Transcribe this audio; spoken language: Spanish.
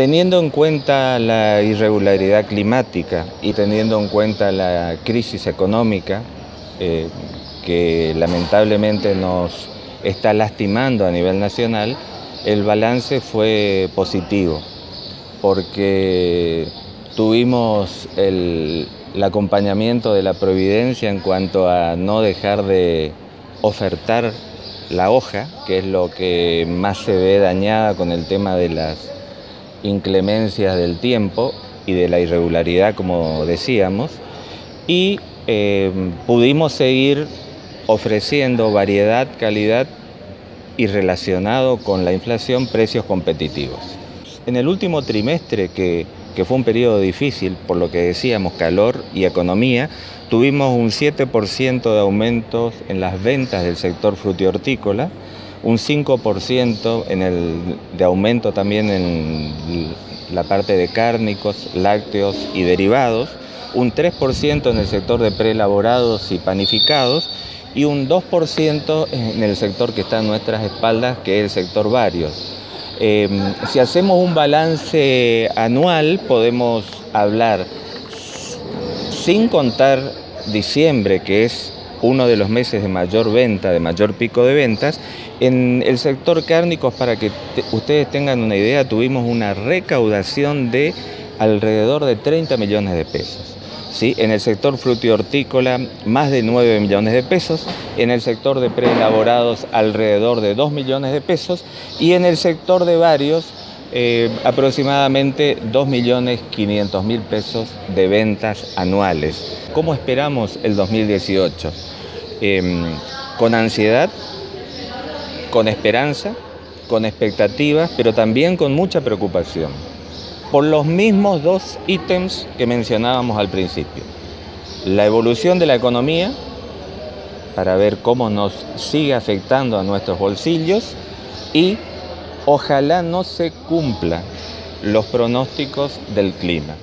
Teniendo en cuenta la irregularidad climática y teniendo en cuenta la crisis económica eh, que lamentablemente nos está lastimando a nivel nacional, el balance fue positivo porque tuvimos el, el acompañamiento de la providencia en cuanto a no dejar de ofertar la hoja, que es lo que más se ve dañada con el tema de las inclemencias del tiempo y de la irregularidad, como decíamos, y eh, pudimos seguir ofreciendo variedad, calidad y relacionado con la inflación precios competitivos. En el último trimestre, que, fue un periodo difícil, por lo que decíamos calor y economía, tuvimos un 7% de aumentos en las ventas del sector frutihortícola, un 5% en el, de aumento también en la parte de cárnicos, lácteos y derivados, un 3% en el sector de preelaborados y panificados y un 2% en el sector que está a nuestras espaldas, que es el sector varios. Em, si hacemos un balance anual, podemos hablar, sin contar diciembre, que es uno de los meses de mayor venta, de mayor pico de ventas. En el sector cárnicos, para que ustedes tengan una idea, tuvimos una recaudación de alrededor de 30 millones de pesos. ¿Sí? En el sector frutihortícola, más de 9 millones de pesos. En el sector de preelaborados, alrededor de 2 millones de pesos. Y en el sector de varios, eh, aproximadamente 2.500.000 pesos de ventas anuales. ¿Cómo esperamos el 2018? Em, con ansiedad, con esperanza, con expectativas, pero también con mucha preocupación, por los mismos dos ítems que mencionábamos al principio. La evolución de la economía, para ver cómo nos sigue afectando a nuestros bolsillos, y ojalá no se cumplan los pronósticos del clima.